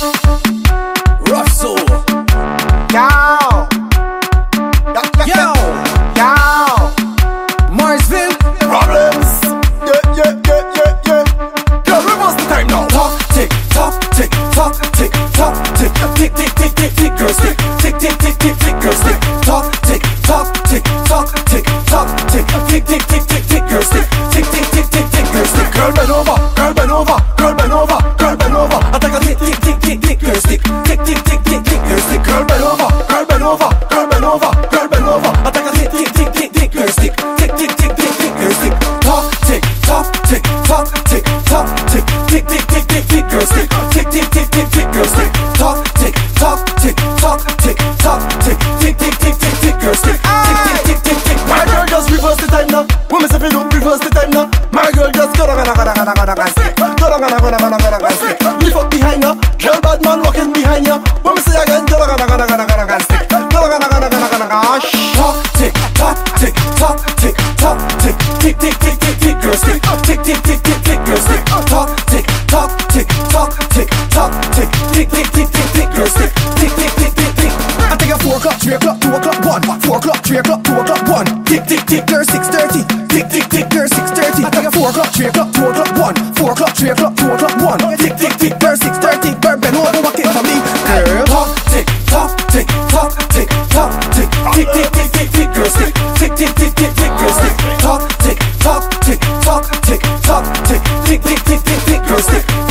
Russell. Yo. Yo. Yo. Marzville. Problems. Yeah, yeah, yeah, yeah, yeah. Reverse the time now. Talk, tick, talk, tick, talk, tick, talk, tick, tick, tick, tick, tick, tick, girl, stick, tick, tick, tick, tick, tick, girl, stick, talk, tick, talk, tick, talk, tick, talk, tick, tick, tick, tick, tick, tick, tick, tick, tick, tick, tick, girl, stick. Girl, bend. Girl, bend over. Over. Girl, bend over. I take a tick, tick, tick, tick, tick, girl, stick, tick, tick, tick, tick, tick, girl, stick. Talk, tick, talk, tick, talk, tick, talk, tick, tick, tick, tick, tick, tick, girl, stick, tick, tick, tick, tick, tick, girl, stick. Talk, tick, talk, tick, talk, tick, talk, tick, tick, tick, tick, tick, tick, girl, stick, tick, tick, tick, tick, tick. My girl just reverse the time now. Women say don't reverse the time now. My girl just go down, go down, go down, go down, go down, go down, go down, go down, go down. Lift up behind you. Girl, bad man walking behind you. Women say again, go down, go down, go down, go down. Go down, rush. Talk, tick, talk, tick, talk, tick, talk, tick, tick, tick, tick, tick, tick, girl, stick, tick, tick, tick, tick, tick, girl, stick, talk, tick, talk, tick, talk, tick, talk, tick, tick, tick, tick, tick, tick, girl, stick, tick, tick, tick, tick, tick. I think at four o'clock, three o'clock, two o'clock, one, four o'clock, three o'clock, two o'clock, one, tick, tick, tick, girl, six thirty, tick, tick, tick, girl, six thirty. I think at four o'clock, three o'clock, two o'clock, one, four o'clock, three o'clock. tick, tick, tick, tickers, tick, tock, tick, tock, tick, tock, tick, tock, tick, tock, tick, tick, tick, tick, tick, tickers, tick.